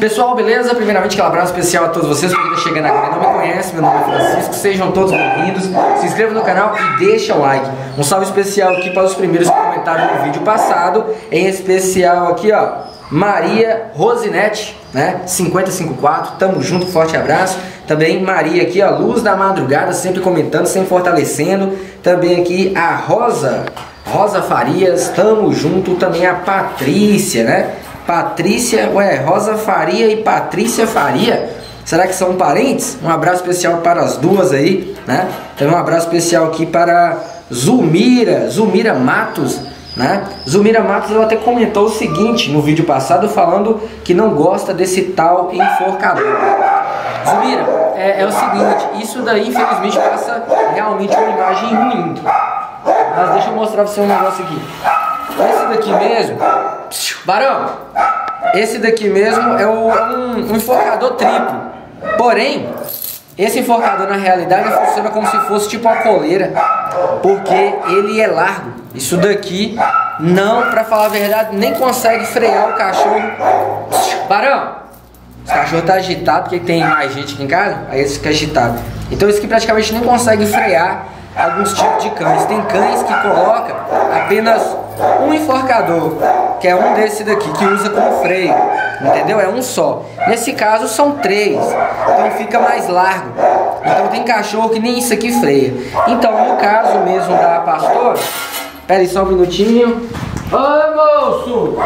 Pessoal, beleza? Primeiramente, aquele abraço especial a todos vocês que estão chegando agora não me conhecem. Meu nome é Francisco, sejam todos bem-vindos. Se inscreva no canal e deixa o like. Um salve especial aqui para os primeiros que comentaram no vídeo passado. Em especial aqui, ó, Maria Rosinete, né? 5054, tamo junto, forte abraço. Também Maria aqui, ó, Luz da Madrugada, sempre comentando, sempre fortalecendo. Também aqui a Rosa, Rosa Farias, tamo junto. Também a Patrícia, né? Patrícia, ué, Rosa Faria e Patrícia Faria. Será que são parentes? Um abraço especial para as duas aí, né? Também um abraço especial aqui para Zulmira, Zulmira Matos, né? Zulmira Matos ela até comentou o seguinte no vídeo passado falando que não gosta desse tal enforcador. Zulmira, é, é o seguinte, isso daí infelizmente passa realmente uma imagem ruim. Mas deixa eu mostrar pra você um negócio aqui. Esse daqui mesmo, Barão, esse daqui mesmo é, o, é um, um enforcador triplo. Porém, esse enforcador na realidade funciona como se fosse tipo uma coleira, porque ele é largo. Isso daqui não, para falar a verdade, nem consegue frear o cachorro. Barão, o cachorro tá agitado porque tem mais gente aqui em casa, aí ele fica agitado. Então esse aqui praticamente nem consegue frear alguns tipos de cães. Tem cães que coloca apenas um enforcador, que é um desse daqui, que usa como freio, entendeu? É um só. Nesse caso são três, então fica mais largo. Então tem cachorro que nem isso aqui freia. Então no caso mesmo da pastora, pera aí só um minutinho. Ô moço!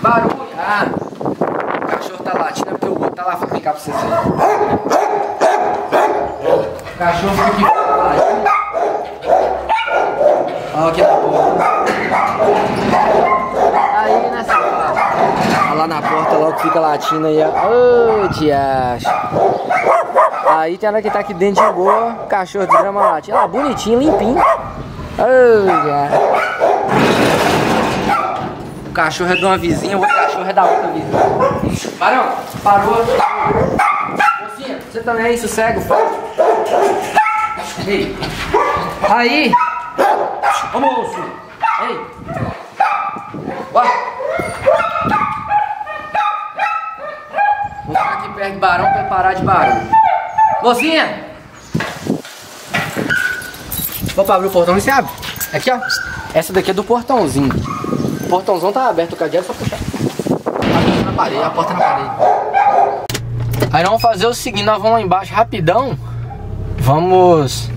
Barulho! Ah, o cachorro tá latindo, é porque o outro tá lá pra ficar pra vocês verem. O cachorro fica aqui. Olha aqui na porta. Aí nessa Olha lá na porta, que fica latindo aí. Ô, diacho. Aí tem hora que tá aqui dentro de boa, cachorro de grama latindo. Olha lá, bonitinho, limpinho. Ô, diacho. O cachorro é de uma vizinha, o outro cachorro é da outra vizinha. Barão, parou. Mocinha, você também aí, sossego, fala. Aí. Ô moço! Ei! Vai! Vou ficar aqui perto do barão pra parar de barulho. Mocinha! Vou pra abrir o portão e você abre. Aqui, ó. Essa daqui é do portãozinho. O portãozão tá aberto, o cadeado só puxar. A na parede, a porta na parede. Aí nós vamos fazer o seguinte, nós vamos lá embaixo rapidão. Vamos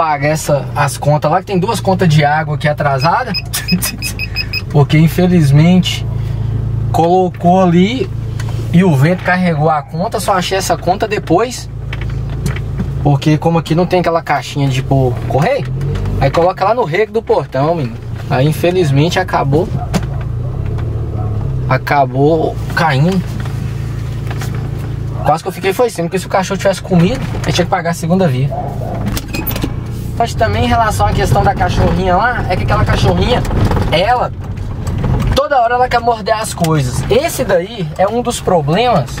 paga essa, as contas lá, que tem duas contas de água aqui atrasada. porque infelizmente colocou ali e o vento carregou a conta, só achei essa conta depois. Porque como aqui não tem aquela caixinha de pôr correio, aí coloca lá no rego do portão, menino. Aí infelizmente acabou acabou caindo. Quase que eu fiquei foi sim, porque se o cachorro tivesse comido, eu tinha que pagar a segunda via. Mas também em relação à questão da cachorrinha lá, é que aquela cachorrinha, ela, toda hora ela quer morder as coisas. Esse daí é um dos problemas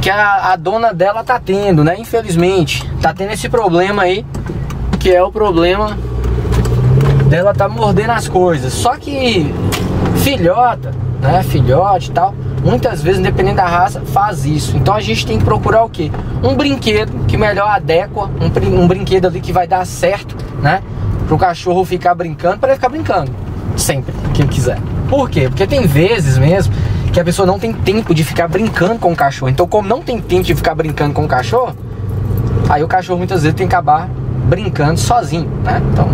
que a, a dona dela tá tendo, né? Infelizmente, tá tendo esse problema aí, que é o problema dela tá mordendo as coisas. Só que filhota, né? Filhote e tal muitas vezes, dependendo da raça, faz isso. Então a gente tem que procurar o que? Um brinquedo que melhor adequa, um, um brinquedo ali que vai dar certo, né? Para o cachorro ficar brincando, para ele ficar brincando sempre que ele quiser. Por quê? Porque tem vezes mesmo que a pessoa não tem tempo de ficar brincando com o cachorro. Então, como não tem tempo de ficar brincando com o cachorro, aí o cachorro muitas vezes tem que acabar brincando sozinho, né? Então,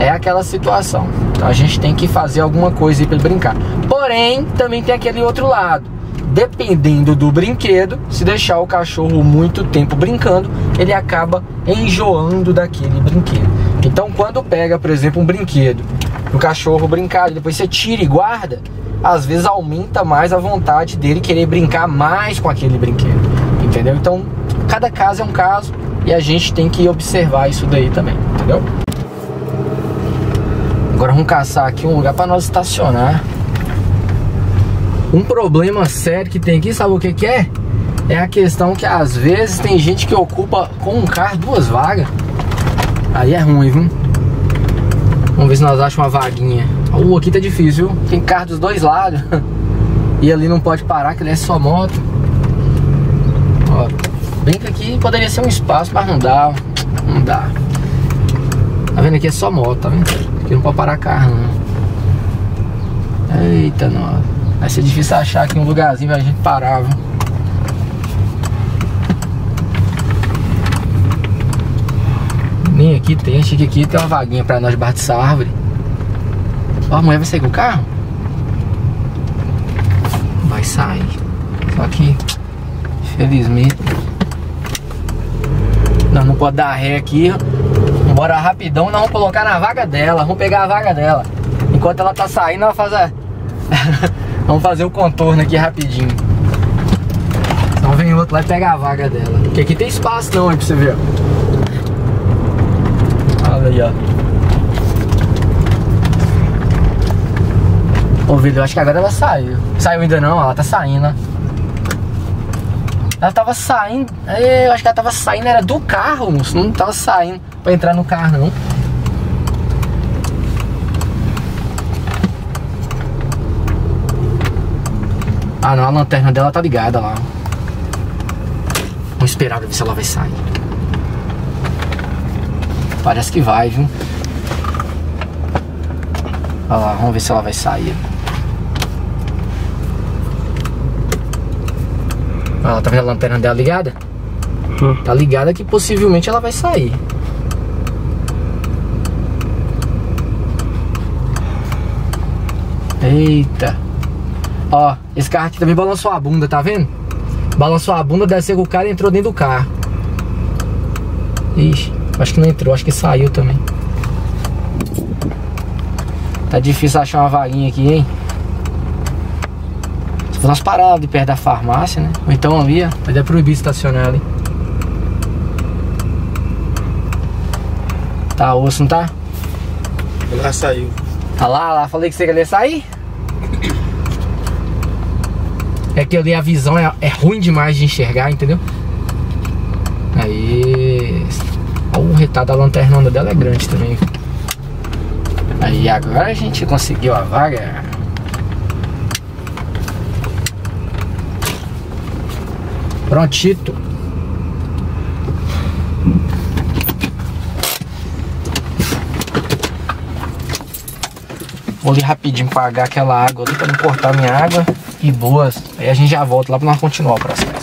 é aquela situação. Então a gente tem que fazer alguma coisa para brincar. Porém, também tem aquele outro lado. Dependendo do brinquedo, se deixar o cachorro muito tempo brincando, ele acaba enjoando daquele brinquedo. Então, quando pega, por exemplo, um brinquedo, o cachorro brincar, depois você tira e guarda, às vezes aumenta mais a vontade dele querer brincar mais com aquele brinquedo. Entendeu? Então, cada caso é um caso e a gente tem que observar isso daí também, entendeu? Agora vamos caçar aqui um lugar para nós estacionar. Um problema sério que tem aqui, sabe o que, que é? É a questão que às vezes tem gente que ocupa com um carro duas vagas. Aí é ruim, viu? Vamos ver se nós achamos uma vaguinha. Uh, aqui tá difícil, viu? Tem carro dos dois lados. E ali não pode parar, que ele é só moto. Ó, bem que aqui poderia ser um espaço, mas não dá. Não dá. Tá vendo aqui é só moto, tá vendo? Aqui não pode parar carro não. Eita, não. Vai ser difícil achar aqui um lugarzinho pra gente parar, viu? Nem aqui tem, achei que aqui tem uma vaguinha pra nós debaixo dessa árvore. Ó, a mulher vai sair com o carro? Vai sair. Só que, felizmente, nós não pode dar ré aqui. Bora rapidão, nós vamos colocar na vaga dela. Vamos pegar a vaga dela. Enquanto ela tá saindo, nós vamos fazer, vamos fazer o contorno aqui rapidinho. Então vem outro lá e pega a vaga dela. Porque aqui tem espaço não aí pra você ver. Olha aí, ó. Ô, Vitor, eu acho que agora ela saiu. Saiu ainda não, ela tá saindo. Ela tava saindo. Eu acho que ela tava saindo, era do carro, moço. Não tava saindo pra entrar no carro, não. Ah, não, a lanterna dela tá ligada lá. Vamos esperar ver se ela vai sair. Parece que vai, viu? Olha lá, vamos ver se ela vai sair. Lá, tá vendo a lanterna dela ligada? Hum. Tá ligada que possivelmente ela vai sair. Eita. Ó, esse carro aqui também balançou a bunda, tá vendo? Balançou a bunda, ser que o cara entrou dentro do carro. Ixi, acho que não entrou, acho que saiu também. Tá difícil achar uma vaguinha aqui, hein? Nós parar de perto da farmácia, né? Ou então ali, ó, mas é proibido estacionar ali. Tá osso, não tá? Lá saiu. Tá lá, lá, falei que você queria sair? É que ali a visão é, é ruim demais de enxergar, entendeu? Aí. O retardo da lanterna dela é grande também. Aí agora a gente conseguiu a vaga. Prontito. Vou ali rapidinho pagar aquela água ali pra não cortar minha água. E boas. Aí a gente já volta lá pra nós continuar o processo.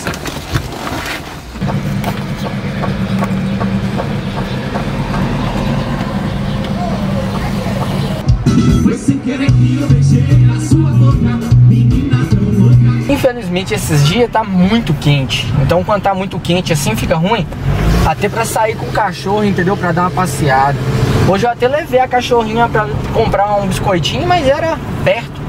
Esses dias tá muito quente. Então quando tá muito quente assim fica ruim. Até pra sair com o cachorro, entendeu? Pra dar uma passeada. Hoje eu até levei a cachorrinha pra comprar um biscoitinho, mas era perto.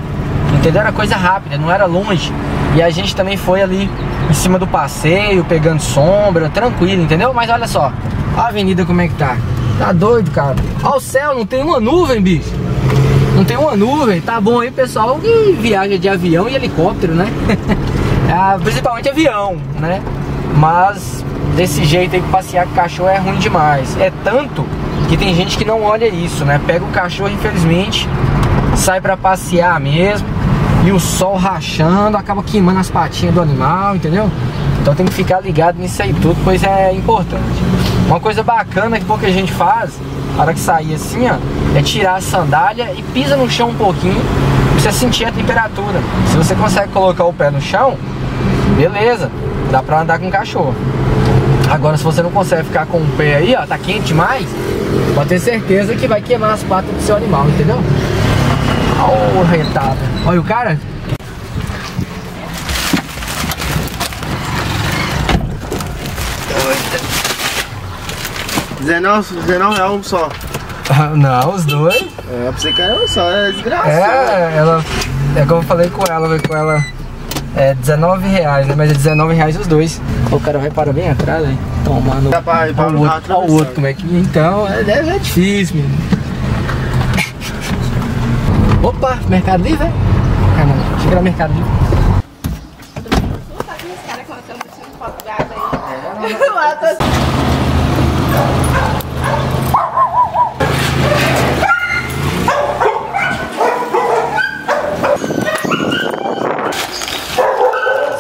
Entendeu? Era coisa rápida, não era longe. E a gente também foi ali em cima do passeio, pegando sombra, tranquilo, entendeu? Mas olha só, a avenida como é que tá. Tá doido, cara. Ó o céu, não tem uma nuvem, bicho. Não tem uma nuvem. Tá bom aí, pessoal, que viaja de avião e helicóptero, né? ah, principalmente avião, né? Mas desse jeito aí passear com cachorro é ruim demais. É tanto que tem gente que não olha isso, né? Pega o cachorro, infelizmente, sai para passear mesmo e o sol rachando, acaba queimando as patinhas do animal, entendeu? Então tem que ficar ligado nisso aí tudo, pois é importante. Uma coisa bacana que pouca gente faz, na hora que sair assim, ó, é tirar a sandália e pisa no chão um pouquinho você sentir a temperatura. Se você consegue colocar o pé no chão, beleza, dá pra andar com o cachorro. Agora se você não consegue ficar com o pé aí, ó, tá quente demais, pode ter certeza que vai queimar as patas do seu animal, entendeu? Olha o retado. Olha o cara. Dezenove, dezenove reais um só. Não, os dois. É, pra você cair um só, é desgraça. É, ela. É como eu falei com ela, falei com ela. É 19 reais, né? Mas é 19 reais os dois. O cara vai parar bem atrás, né? Tomando. Dá pra ir para o outro, o outro, como é que. Então, é, é difícil, menino. Opa, Mercado Livre, é? Ah, não, chega no Mercado Livre.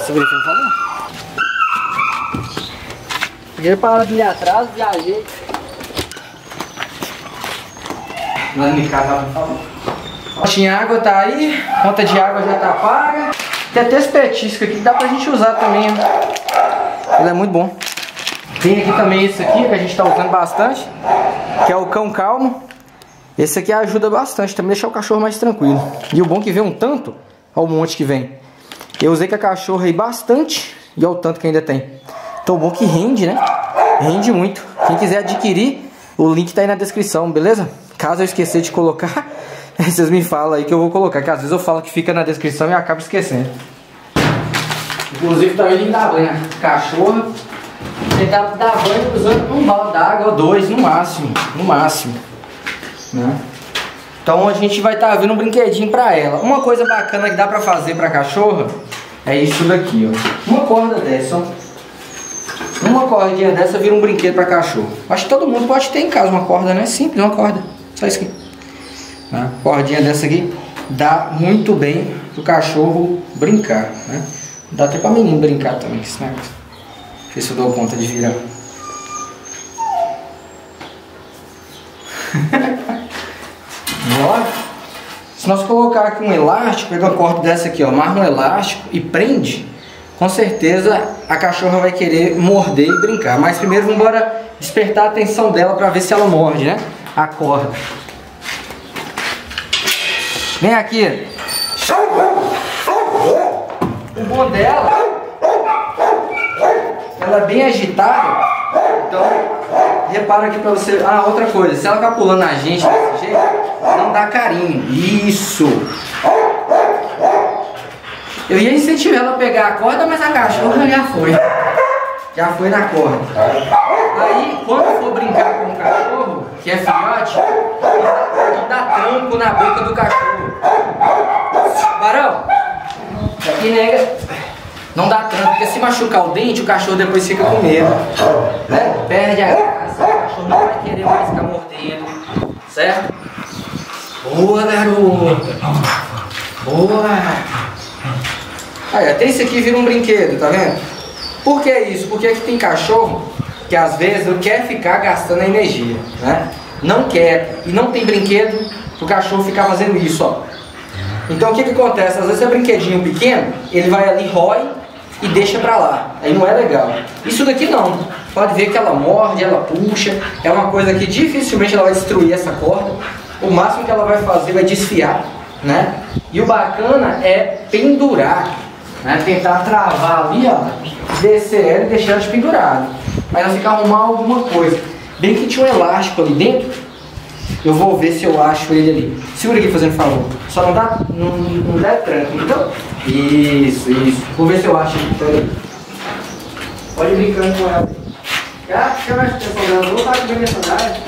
Você verificou falou? Primeiro parada ali atrás, viajei. Lá no casa falou. Tinha água tá aí, conta de água já tá paga. Tem até esse petisco aqui que dá pra gente usar também. Né? Ele é muito bom. Tem aqui também esse aqui que a gente tá usando bastante, que é o cão calmo. Esse aqui ajuda bastante também, deixar o cachorro mais tranquilo. E o bom é que vem um tanto, olha o monte que vem. Eu usei com a cachorra aí bastante e olha o tanto que ainda tem. É que rende, né? Rende muito. Quem quiser adquirir, o link tá aí na descrição, beleza? Caso eu esquecer de colocar, vocês me falam aí que eu vou colocar, que às vezes eu falo que fica na descrição e acabo esquecendo. Inclusive também tem que dar banho, cachorro. Tentar dar banho usando um balde d'água ou dois no máximo, no máximo. Né? Então a gente vai estar tá vendo um brinquedinho pra ela. Uma coisa bacana que dá pra fazer pra cachorra é isso daqui, ó. Uma corda dessa, ó. Uma cordinha dessa vira um brinquedo pra cachorro. Acho que todo mundo pode ter em casa uma corda, né? Simples, uma corda. Só isso aqui. Né? Cordinha dessa aqui dá muito bem pro cachorro brincar, né? Dá até pra menino brincar também com esse ver se eu dou conta de virar. Se nós colocar aqui um elástico, pegar uma corda dessa aqui, ó, amarra um elástico e prende, com certeza a cachorra vai querer morder e brincar. Mas primeiro vamos embora despertar a atenção dela para ver se ela morde, né? A corda. Vem aqui. O bom dela, ela é bem agitada, então repara aqui pra você. Ah, outra coisa, se ela ficar pulando a gente desse jeito, não dá carinho. Isso! Eu ia incentivar ela a pegar a corda, mas a cachorra já foi. Já foi na corda. Aí, quando for brincar com o cachorro, que é filhote, dá tranco na boca do cachorro. Barão, aqui nega. Não dá tranco, porque se machucar o dente, o cachorro depois fica com medo. Né? Perde a graça, o cachorro não vai querer mais ficar mordendo. Certo? Boa, garoto! Boa! Aí, até esse aqui vira um brinquedo, tá vendo? Por que isso? Porque aqui tem cachorro que às vezes não quer ficar gastando energia, né? Não quer. E não tem brinquedo o cachorro ficar fazendo isso, ó. Então o que que acontece? Às vezes é brinquedinho pequeno, ele vai ali, rói e deixa pra lá. Aí não é legal. Isso daqui não. Pode ver que ela morde, ela puxa. É uma coisa que dificilmente ela vai destruir essa corda. O máximo que ela vai fazer vai desfiar, né? E o bacana é pendurar, né? Tentar travar ali, ó, descer ela e deixar ela pendurada. Aí ela fica arrumar alguma coisa. Bem que tinha um elástico ali dentro. Eu vou ver se eu acho ele ali. Segura aqui fazendo favor. Só não dá, não, não dá tranco, então. Isso, isso. Vou ver se eu acho aqui. Pode ir brincando com ela. Já chama a atenção dela. Vou voltar com a minha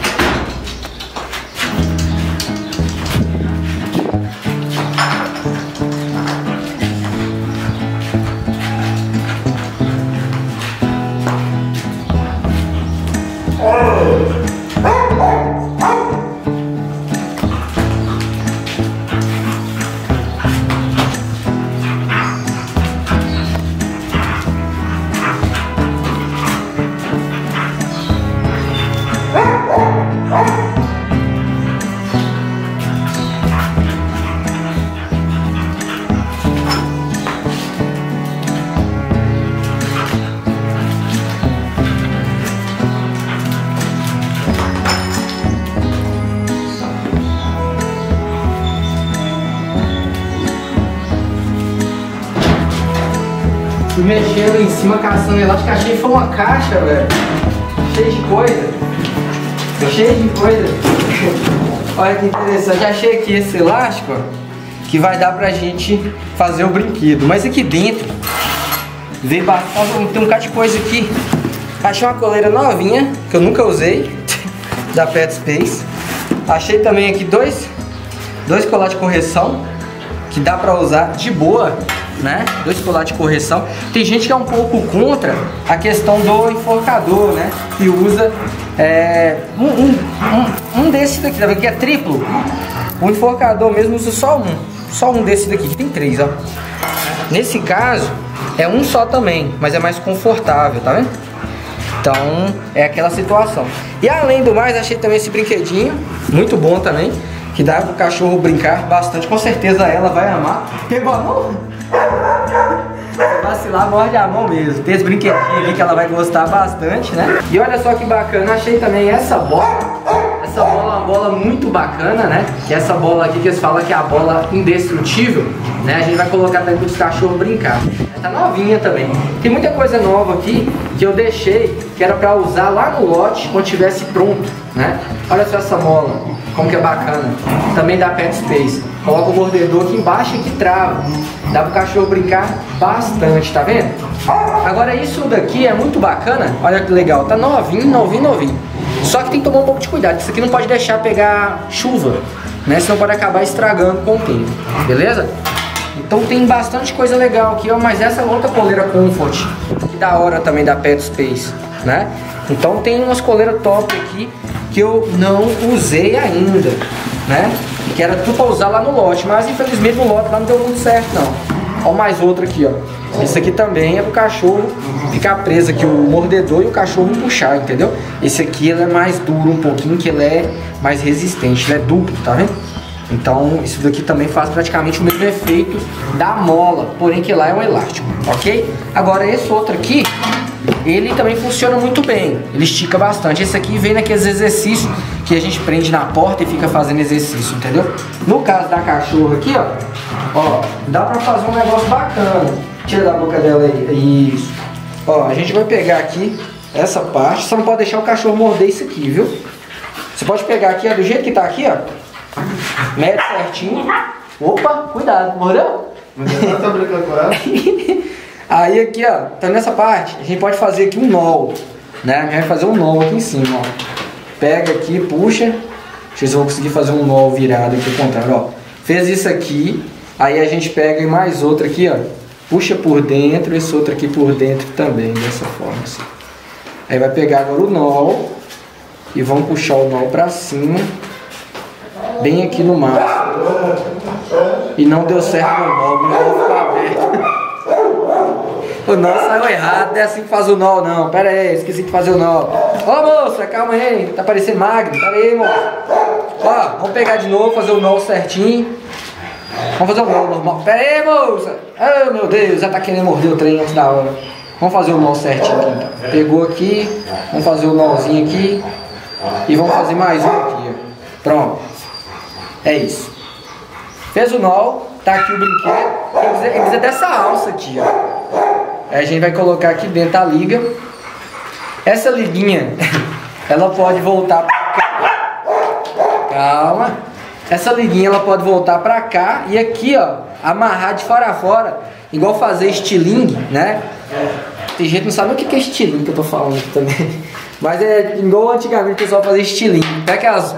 Fui mexendo em cima, caçando elástico, achei foi uma caixa, velho. Cheio de coisa. Cheio de coisa. Olha que interessante. Achei aqui esse elástico, ó, que vai dar pra gente fazer o brinquedo. Mas aqui dentro, veio bastante, tem um bocado de coisa aqui. Achei uma coleira novinha, que eu nunca usei, da Pet Space. Achei também aqui dois, dois colares de correção, que dá pra usar de boa né? Dois colares de correção. Tem gente que é um pouco contra a questão do enforcador, né? Que usa é, um, um, um, desse daqui, tá vendo? Que é triplo. O enforcador mesmo usa só um. Só um desse daqui, tem três, ó. Nesse caso, é um só também, mas é mais confortável, tá vendo? Então, é aquela situação. E além do mais, achei também esse brinquedinho, muito bom também, que dá pro cachorro brincar bastante. Com certeza ela vai amar. Pegou a mão? Se vacilar, morde a mão mesmo. Tem esse brinquedinho aqui que ela vai gostar bastante, né? E olha só que bacana, achei também essa bola. Essa bola é uma bola muito bacana, né? Que essa bola aqui que eles falam que é a bola indestrutível, né? A gente vai colocar também para os cachorros brincar. Tá novinha também. Tem muita coisa nova aqui que eu deixei, que era para usar lá no lote quando estivesse pronto, né? Olha só essa bola, como que é bacana. Também da Pet Space. Coloca o mordedor aqui embaixo e trava. Dá pro cachorro brincar bastante, tá vendo? Agora isso daqui é muito bacana. Olha que legal, tá novinho, novinho, novinho. Só que tem que tomar um pouco de cuidado. Isso aqui não pode deixar pegar chuva, né? Senão pode acabar estragando com o tempo, beleza? Então tem bastante coisa legal aqui, ó. Mas essa é outra coleira Comfort, que da hora também da Pet Space, né? Então tem umas coleiras top aqui que eu não usei ainda, né? Que era tudo pra usar lá no lote, mas infelizmente no lote lá não deu muito certo não. Ó mais outra aqui, ó. Esse aqui também é pro cachorro ficar preso aqui, o mordedor e o cachorro puxar, entendeu? Esse aqui ele é mais duro um pouquinho, que ele é mais resistente, ele é duplo, tá vendo? Então isso daqui também faz praticamente o mesmo efeito da mola, porém que lá é um elástico, ok? Agora esse outro aqui, ele também funciona muito bem, ele estica bastante. Esse aqui vem naqueles exercícios que a gente prende na porta e fica fazendo exercício, entendeu? No caso da cachorra aqui, ó, ó, dá pra fazer um negócio bacana. Tira da boca dela aí, isso. Ó, a gente vai pegar aqui essa parte, você não pode deixar o cachorro morder isso aqui, viu? Você pode pegar aqui, ó, do jeito que tá aqui, ó, mede certinho. Opa, cuidado, mordeu? Não tá brincando com ela? Aí aqui, ó, tá nessa parte, a gente pode fazer aqui um nó, né? A gente vai fazer um nó aqui em cima, ó. Pega aqui, puxa. Vocês vão conseguir fazer um nó virado aqui ao contrário, ó. Fez isso aqui, aí a gente pega mais outro aqui, ó. Puxa por dentro, esse outro aqui por dentro também, dessa forma assim. Aí vai pegar agora o nó e vamos puxar o nó pra cima, bem aqui no máximo. E não deu certo o nó, o nó. O nó saiu errado, não é assim que faz o nó, não. Pera aí, esqueci de fazer o nó. Ô moça, calma aí, tá parecendo magro. Pera aí, moça. Ó, vamos pegar de novo, fazer o nó certinho. Vamos fazer o nó normal. Pera aí, moça. Oh, meu Deus, já tá querendo morder o trem antes da hora. Vamos fazer o nó certinho aqui, então. Pegou aqui, vamos fazer o nózinho aqui. E vamos fazer mais um aqui, ó. Pronto. É isso. Fez o nó, tá aqui o brinquedo. Ele precisa, ele precisa dessa alça aqui, ó. A gente vai colocar aqui dentro a liga. Essa liguinha, ela pode voltar pra cá. Calma. Essa liguinha ela pode voltar pra cá e aqui, ó, amarrar de fora a fora, igual fazer estilingue, né? Tem gente que não sabe o que é estilingue que eu tô falando aqui também. Mas é igual antigamente o pessoal fazia estilingue. Pega aquelas,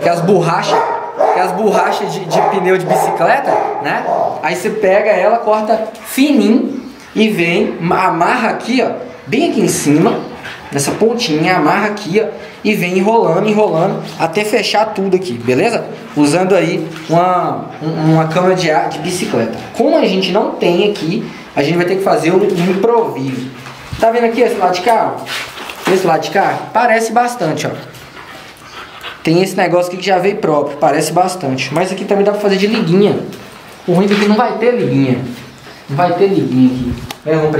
aquelas borrachas, aquelas borrachas de, de pneu de bicicleta, né? Aí você pega ela, corta fininho e vem, amarra aqui, ó, bem aqui em cima, nessa pontinha, amarra aqui, ó, e vem enrolando, enrolando, até fechar tudo aqui, beleza? Usando aí uma, uma cama de ar de bicicleta. Como a gente não tem aqui, a gente vai ter que fazer um, improviso. Tá vendo aqui esse lado de cá? ó? Esse lado de cá? Parece bastante, ó. Tem esse negócio aqui que já veio próprio, parece bastante. Mas aqui também dá pra fazer de liguinha. O ruim é que não vai ter liguinha. Não vai ter liguinha aqui. Vai, vamos.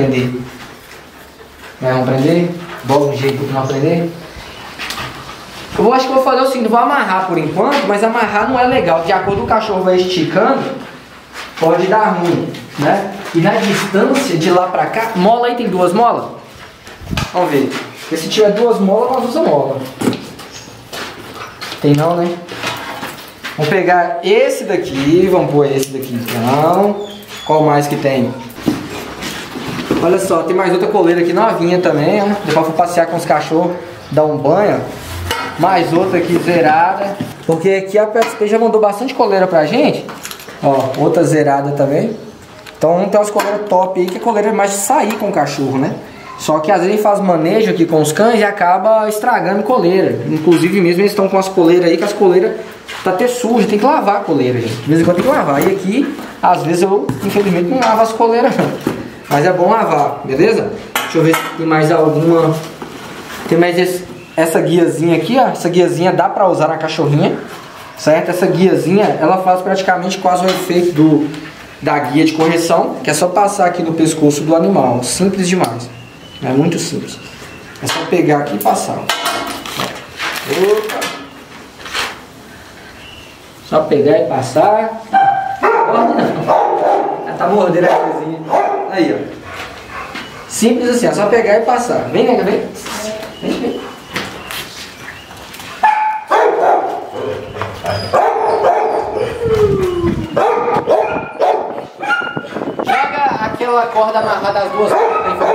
Vai, vamos prender. Bom jeito pra não prender. Eu acho que vou fazer o seguinte, vou amarrar por enquanto, mas amarrar não é legal. De acordo com o cachorro vai esticando, pode dar ruim, né? E na distância de lá pra cá, mola aí tem duas molas? Vamos ver. Porque se tiver duas molas, nós usamos mola. Tem não, né? Vamos pegar esse daqui, vamos pôr esse daqui então. Qual mais que tem? Olha só, tem mais outra coleira aqui novinha também, ó. Depois vou passear com os cachorros, dar um banho. Mais outra aqui zerada. Porque aqui a PSP já mandou bastante coleira pra gente. Ó, outra zerada também. Então tem umas coleiras top aí, que é coleira mais de sair com o cachorro, né? Só que às vezes faz manejo aqui com os cães e acaba estragando coleira. Inclusive mesmo eles estão com as coleiras aí, que as coleiras Tá até sujo, tem que lavar a coleira, gente. De vez em quando tem que lavar. E aqui, às vezes eu, infelizmente, não lavo as coleiras, não. Mas é bom lavar, beleza? Deixa eu ver se tem mais alguma. Tem mais esse- essa guiazinha aqui, ó. Essa guiazinha dá pra usar na cachorrinha, certo? Essa guiazinha, ela faz praticamente quase o efeito do, da guia de correção, que é só passar aqui no pescoço do animal. Simples demais. É muito simples. É só pegar aqui e passar. Opa. Só pegar e passar. Não. Ela tá mordendo a coisinha. Aí, ó. Simples assim, é só pegar e passar. Vem, vem. Vem, vem. Joga aquela corda amarrada às duas pontas.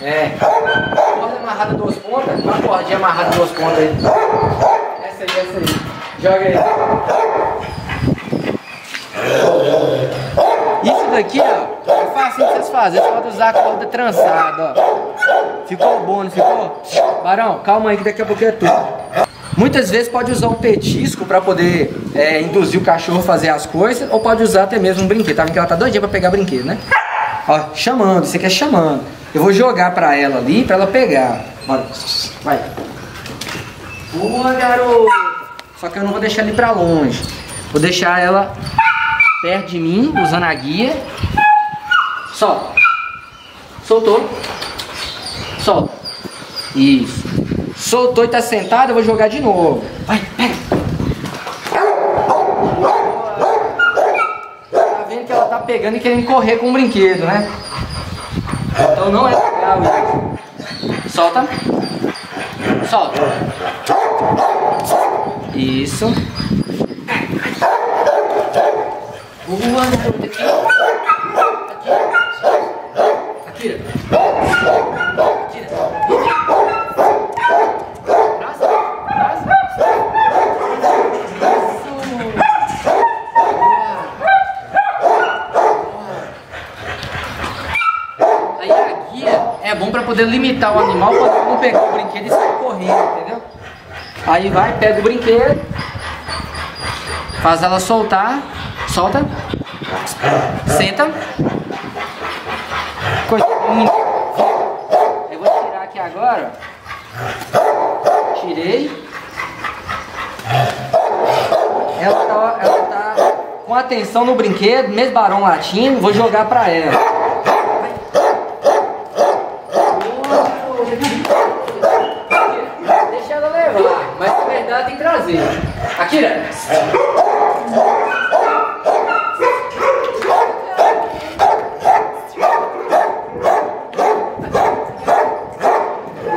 É. Corda amarrada duas pontas. Uma cordinha amarrada duas pontas aí. Aí, aí. Joga aí. Isso daqui, ó, é fácil de vocês fazerem. Você pode usar a corda trançada, ó. Ficou bom, não ficou? Barão, calma aí que daqui a pouco é tudo. Muitas vezes pode usar um petisco para poder é, induzir o cachorro a fazer as coisas, ou pode usar até mesmo um brinquedo. Tá vendo que ela tá doidinha pra pegar brinquedo, né? Ó, chamando, você quer chamando. Eu vou jogar pra ela ali, pra ela pegar. Bora. Vai. Boa, garoto. Só que eu não vou deixar ele pra longe. Vou deixar ela perto de mim, usando a guia. Solta. Soltou. Solta. Isso. Soltou e tá sentado, eu vou jogar de novo. Vai, pega. Tá vendo que ela tá pegando e querendo correr com o brinquedo, né? Então não é legal. Solta. Solta. Isso. Boa, garoto. Aqui. Aqui. Aqui. Aí a guia é bom pra poder limitar o animal pra não pegar o brinquedo e sair correndo? Aí vai, pega o brinquedo, faz ela soltar, solta, senta. Coisa. Eu vou tirar aqui agora. Tirei. Ela tá, ela tá com atenção no brinquedo, mesmo barão latindo, vou jogar pra ela. Deixa ela levar, mas na verdade tem que trazer. Akira!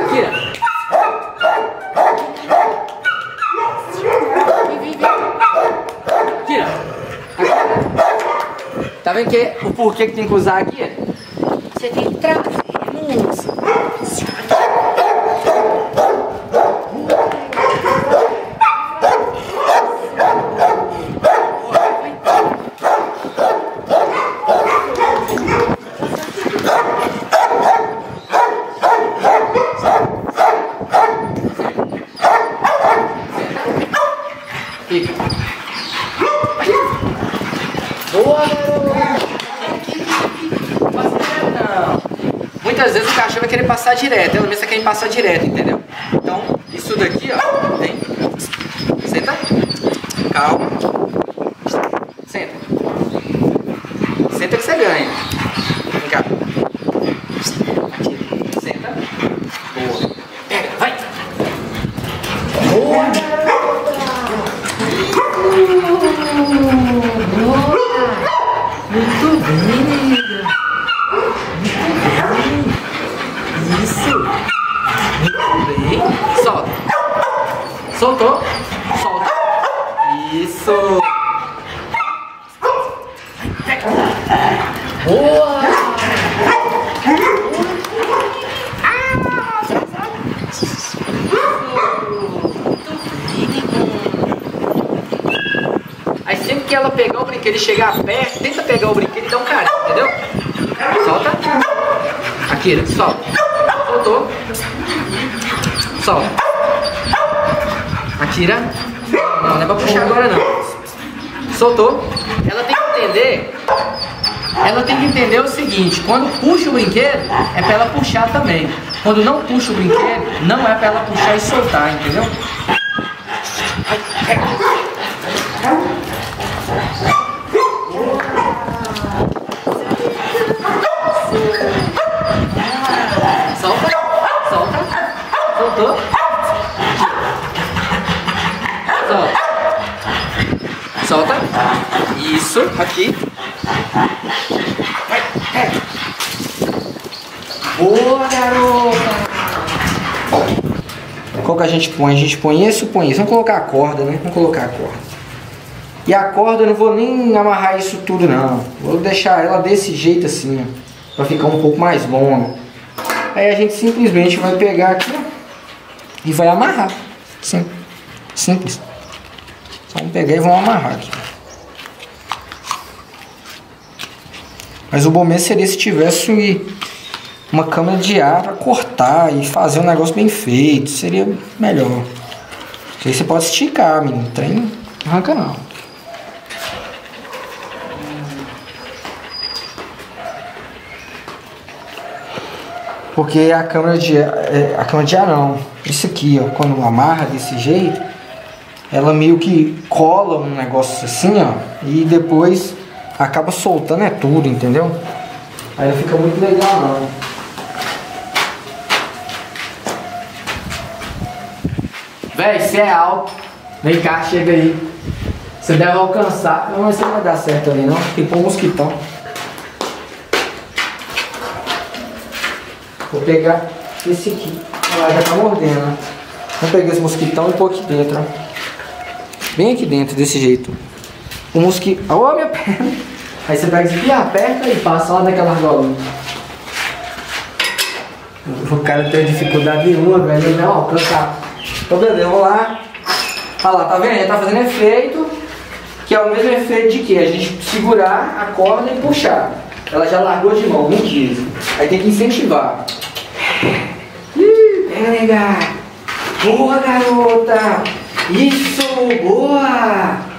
Akira! Vem, vem, vem! Akira! Akira! Tá vendo que, o porquê que tem que usar aqui? Você tem que trazer, moça. Fica. Boa, garoto! Passa direto, não. Muitas vezes o cachorro vai querer passar direto, ela mesmo quer passar direto, entendeu? Então, isso daqui, ó, vem. Senta. Calma. Senta. Senta que você ganha. Vem cá. Aqui. Senta. Boa. Pega, vai. Boa, Muito bem, nega. Muito bem. Isso. Muito bem. Solta. Soltou. Solta. Isso. Boa. Aí sempre que ela pegar o brinquedo e chegar perto, tenta pegar o brinquedo e dar um carinho, entendeu? Solta. Akira, solta. Soltou. Solta. Aqui. Tira. Não, não é pra puxar agora não. Soltou. Ela tem que entender. Ela tem que entender o seguinte, quando puxa o brinquedo, é pra ela puxar também. Quando não puxa o brinquedo, não é pra ela puxar e soltar, entendeu? Solta, solta, soltou. Solta. Solta. Isso, aqui. Vai, é. Boa, garota! Qual que a gente põe? A gente põe esse ou põe esse? Vamos colocar a corda, né? Vamos colocar a corda. E a corda eu não vou nem amarrar isso tudo não. Vou deixar ela desse jeito assim, ó. Pra ficar um pouco mais longa. Aí a gente simplesmente vai pegar aqui, ó. E vai amarrar. Sim. Simples. Só vamos pegar e vamos amarrar aqui. Mas o bom mesmo seria se tivesse uma câmera de ar para cortar e fazer um negócio bem feito. Seria melhor. Porque aí você pode esticar, menino. O não arranca não. Porque a câmera de é, a câmera de ar não. Isso aqui, ó, quando amarra desse jeito, ela meio que cola um negócio assim, ó, e depois acaba soltando é tudo, entendeu? Aí não fica muito legal não. Véi, você é alto. Vem cá, chega aí. Você deve alcançar. Não, mas você não vai dar certo ali não. Tem um mosquitão. Vou pegar esse aqui. Olha lá, já tá mordendo. Vou pegar esse mosquitão e pôr aqui dentro. Bem aqui dentro, desse jeito. O mosquito. Ô, minha perna! Aí você pega aqui, aperta e passa lá naquela argolinha. O cara não tem dificuldade nenhuma, velho. Ele não alcança. Então, beleza, eu vou lá. Olha lá, tá vendo? Ele tá fazendo efeito. Que é o mesmo efeito de que? A gente segurar a corda e puxar. Ela já largou de mão, não quis. Aí tem que incentivar. Ih, pega, nega. Boa, garota. Isso, boa.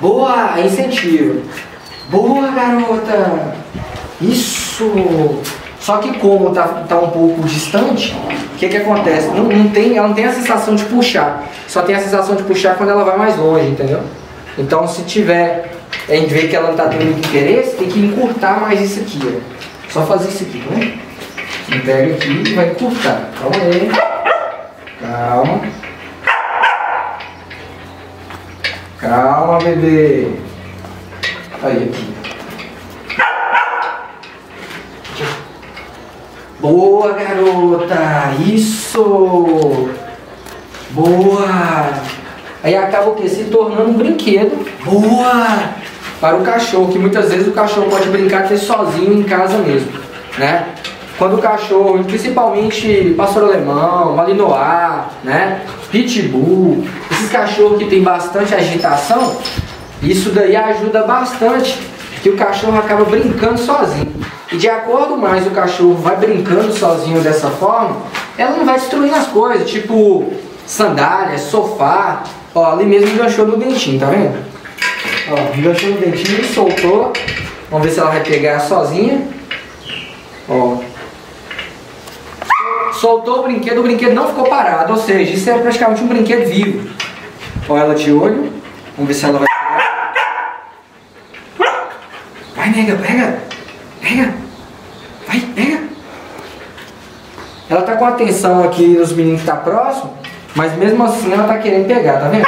Boa, incentiva. Boa, garota. Isso. Só que como tá, tá um pouco distante, o que que acontece? Não, não tem, ela não tem a sensação de puxar. Só tem a sensação de puxar quando ela vai mais longe, entendeu? Então se tiver, a gente vê que ela não tá tendo muito interesse, tem que encurtar mais isso aqui, ó. Só fazer isso aqui, né? Pega aqui e vai encurtar. Calma aí. Calma. Calma, bebê. Aí, aqui. Boa, garota! Isso! Boa! Aí acaba o que? Se tornando um brinquedo. Boa! Para o cachorro, que muitas vezes o cachorro pode brincar até sozinho em casa mesmo, né? Quando o cachorro, principalmente pastor alemão, malinois, né? Pitbull, esses cachorros que tem bastante agitação, isso daí ajuda bastante que o cachorro acaba brincando sozinho. E de acordo mais o cachorro vai brincando sozinho dessa forma, ela não vai destruindo as coisas, tipo sandália, sofá. Ó, ali mesmo enganchou no dentinho, tá vendo? Ó, enganchou no dentinho e soltou. Vamos ver se ela vai pegar sozinha. Ó. Soltou o brinquedo, o brinquedo não ficou parado, ou seja, isso é praticamente um brinquedo vivo. Ó, ela de olho. Vamos ver se ela vai pegar. Vai, nega, pega. Pega. Vai, pega. Ela tá com atenção aqui nos meninos que tá próximo, mas mesmo assim ela tá querendo pegar, tá vendo?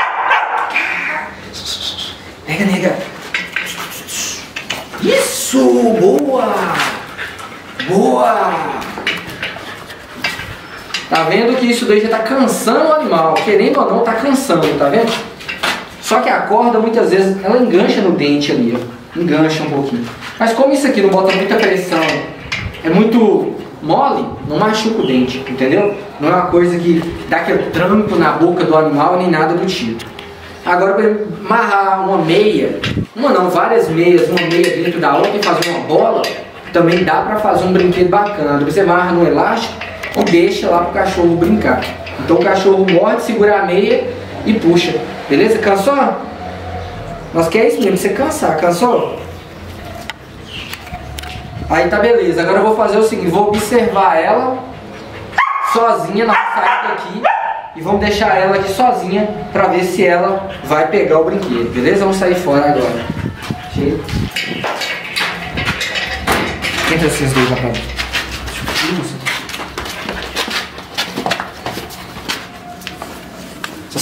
Pega, nega. Isso, boa. Boa. Tá vendo que isso daí já tá cansando o animal, querendo ou não, tá cansando, tá vendo? Só que a corda muitas vezes ela engancha no dente ali, ó. Engancha um pouquinho. Mas como isso aqui não bota muita pressão, é muito mole, não machuca o dente, entendeu? Não é uma coisa que dá aquele tranco na boca do animal nem nada do tipo. Agora para amarrar uma meia, uma não, várias meias, uma meia dentro da outra e fazer uma bola, também dá para fazer um brinquedo bacana. Você amarra no elástico ou deixa lá pro cachorro brincar. Então o cachorro morde, segura a meia e puxa. Beleza? Cansou? Nós quer isso mesmo, você cansar. Cansou? Aí tá beleza. Agora eu vou fazer o seguinte, vou observar ela sozinha na saída aqui e vamos deixar ela aqui sozinha pra ver se ela vai pegar o brinquedo, beleza? Vamos sair fora agora. Chega. Entra esses dois lá.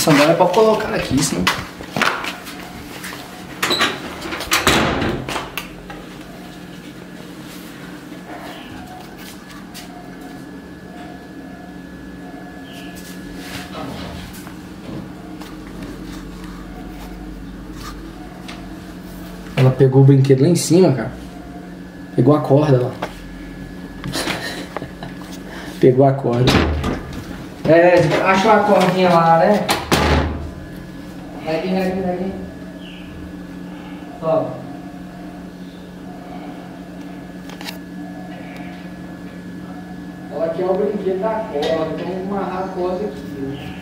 Sandália é pra colocar aqui, senão. Ela pegou o brinquedo lá em cima, cara. Pegou a corda lá. pegou a corda. É, achou a cordinha lá, né? Aqui, aqui, aqui. Ó. Ela aqui é o brinquedo da corda, então vamos amarrar a corda aqui.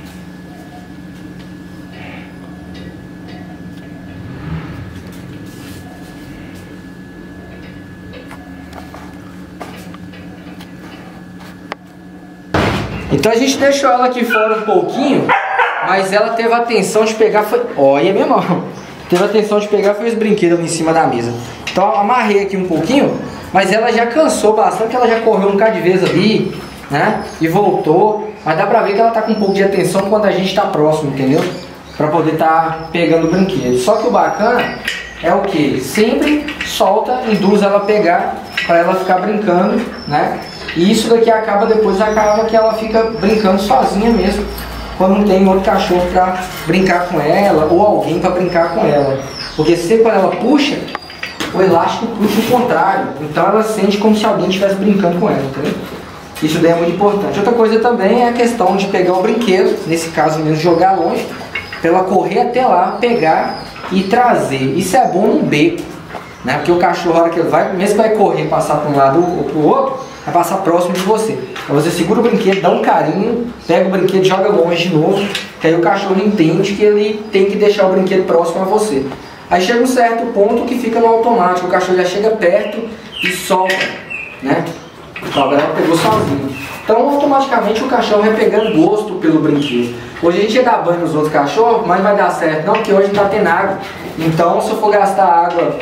Então a gente deixou ela aqui fora um pouquinho, mas ela teve a atenção de pegar foi. Olha minha mão. Teve a atenção de pegar foi os brinquedos ali em cima da mesa. Então amarrei aqui um pouquinho, mas ela já cansou bastante, ela já correu um bocado de vez ali, né? E voltou. Mas dá pra ver que ela tá com um pouco de atenção quando a gente tá próximo, entendeu? Pra poder tá pegando o brinquedo. Só que o bacana é o que? Sempre solta, induz ela a pegar para ela ficar brincando, né? E isso daqui acaba depois, acaba que ela fica brincando sozinha mesmo, quando não tem outro cachorro para brincar com ela ou alguém para brincar com ela. Porque sempre quando ela puxa, o elástico puxa o contrário. Então ela sente como se alguém estivesse brincando com ela, entendeu? Isso daí é muito importante. Outra coisa também é a questão de pegar o brinquedo, nesse caso mesmo jogar longe, para ela correr até lá, pegar e trazer. Isso é bom no beco, né? Porque o cachorro, a hora que ele vai, mesmo que vai correr, passar para um lado ou para o outro, vai passar próximo de você. Então você segura o brinquedo, dá um carinho, pega o brinquedo joga longe de novo, que aí o cachorro entende que ele tem que deixar o brinquedo próximo a você. Aí chega um certo ponto que fica no automático, o cachorro já chega perto e solta, né? Então agora ela pegou sozinho. Então automaticamente o cachorro vai pegando gosto pelo brinquedo. Hoje a gente ia dar banho nos outros cachorros, mas vai dar certo não, porque hoje não tá tendo água. Então se eu for gastar água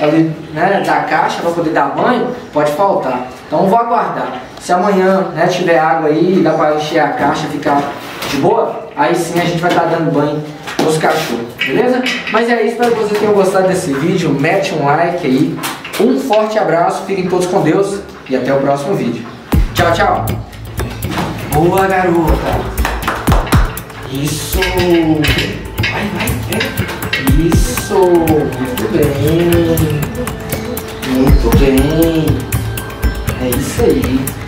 ali, né, da caixa para poder dar banho, pode faltar. Então vou aguardar. Se amanhã né, tiver água aí, dá para encher a caixa ficar de boa, aí sim a gente vai estar tá dando banho nos cachorros, beleza? Mas é isso, espero que vocês tenham gostado desse vídeo, mete um like aí, um forte abraço, fiquem todos com Deus e até o próximo vídeo. Tchau, tchau! Boa garota! Isso! Vai, vai, vai! Isso! Muito bem! Muito bem! É isso aí!